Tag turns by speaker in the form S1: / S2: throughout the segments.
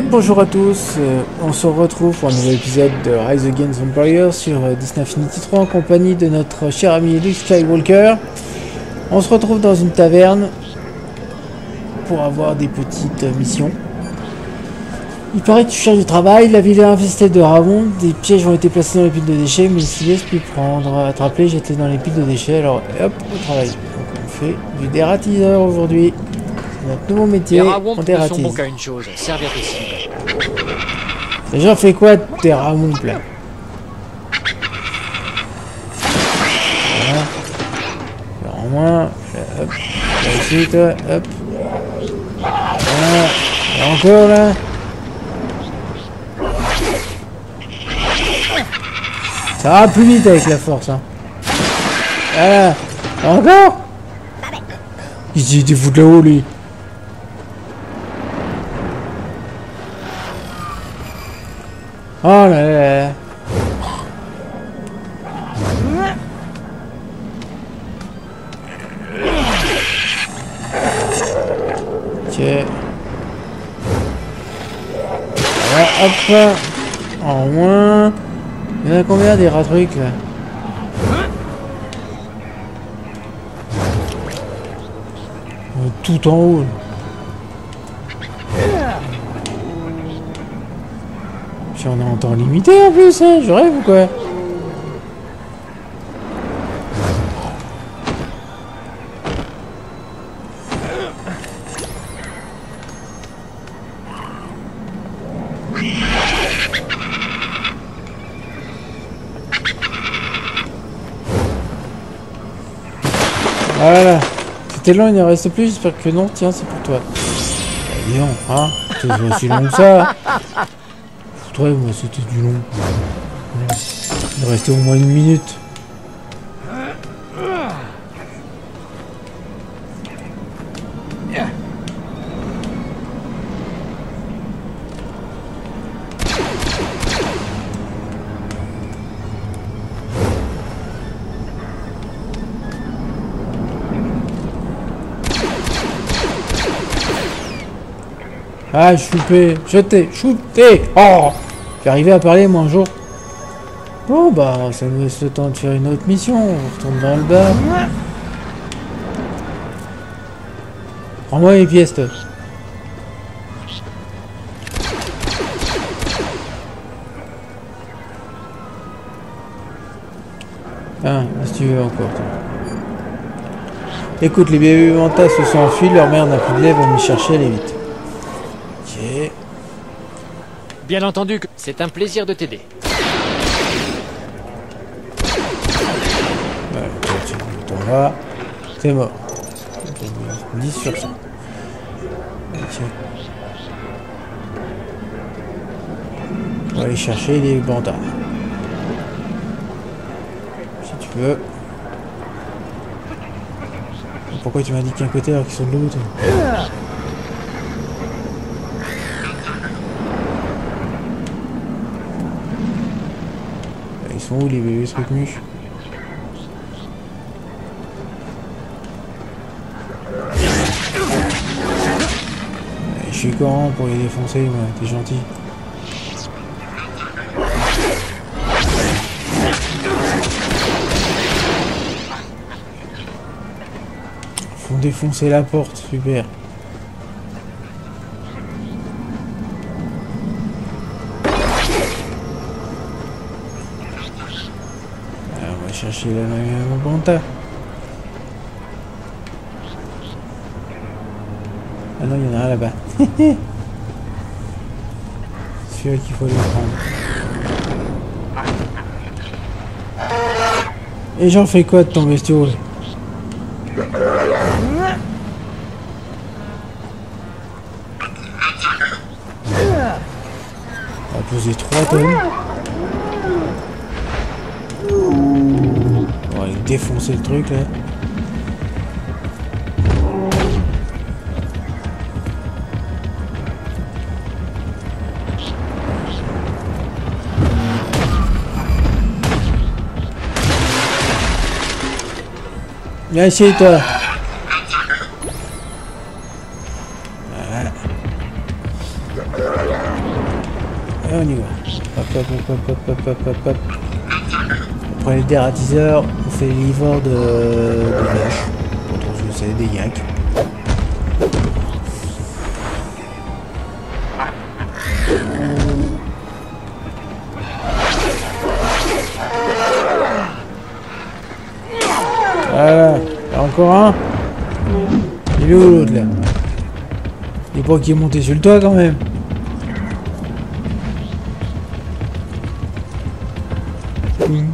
S1: Bonjour à tous, euh, on se retrouve pour un nouvel épisode de Rise Against Empire sur euh, Disney Infinity 3 en compagnie de notre cher ami Luke Skywalker. On se retrouve dans une taverne pour avoir des petites euh, missions. Il paraît que tu cherches du travail, la ville est infestée de ravons, des pièges ont été placés dans les piles de déchets, mais s'il laisse plus prendre. Attraper, j'étais dans les piles de déchets, alors hop, au travail. Donc on fait du dératiseur aujourd'hui. Notre nouveau métier,
S2: Les
S1: on
S2: ne sont bons qu'à une chose, servir des cibles.
S1: Déjà fait quoi de tes rameaux là? Voilà. Alors, au moins, là, hop, là ici toi, hop. Voilà. Et encore là. Ça va plus vite avec la force hein. Voilà. Encore? Il s'est été foutu là-haut lui. Oh là là. Ok. Voilà, hop. En moins. Il y en a combien des rats trucs là Euh, Tout en haut. Puis on est en temps limité en plus, hein, je rêve ou quoi Voilà. C'était long, il ne reste plus, j'espère que non. Tiens, c'est pour toi. Bah, hein C'est aussi long que ça. C'était du long. Il restait au moins une minute. Ah, choupé, jeté, shooté Oh J'arrivais à parler, moi, un jour. Bon, bah, ça nous laisse le temps de faire une autre mission. On retourne dans le bar. Prends-moi les pièces, toi. Ah, si tu veux encore, toi. Écoute, les bébés mentas se sont enfuis, leur mère n'a plus de lait, va me chercher, allez vite. Ok.
S2: Bien entendu c'est un plaisir de t'aider.
S1: Voilà. T'es mort. Ok, 10 sur 100. Ok. On va aller chercher les bandards. Si tu veux. Pourquoi tu m'as dit qu'un côté alors qu'ils sont de l'autre où les bébés trucs nus Je suis grand pour les défoncer, moi, t'es gentil. Faut défoncer la porte, super. Chercher la même banta. Ah non, il y en a un là-bas. Celui-là qu'il faut aller prendre. Et j'en fais quoi de ton bestiau? Là On va poser 3 tonnes. Défoncer le truc là. Viens ici, toi. Voilà. hop, hop, hop, hop, hop, hop, hop. Les dératiseurs, on fait les livreurs de, de. Pourtant, je sais, des yaks. Voilà, encore un. Il est où l'autre là? Il est pas qui est monté sur le toit quand même. Boum.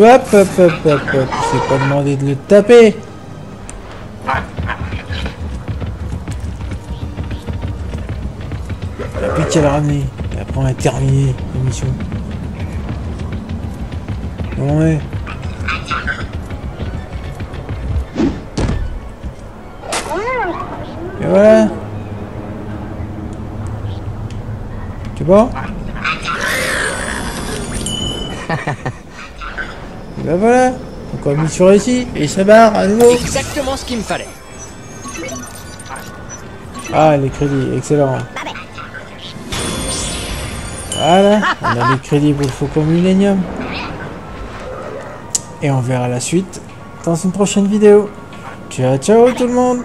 S1: Hop, hop, hop, hop, hop. C'est pas demandé de le taper. Il a plus qu'à le ramener. Et après, on a terminé l'émission. Bon, ouais. Et voilà. Tu vois? Et ben voilà. Encore une mission réussie. Et se barre à nouveau.
S2: Exactement ce qu'il me fallait.
S1: Ah, les crédits, excellent. Voilà, on a les crédits pour le Faucon Millennium. Et on verra la suite dans une prochaine vidéo. Ciao, ciao tout le monde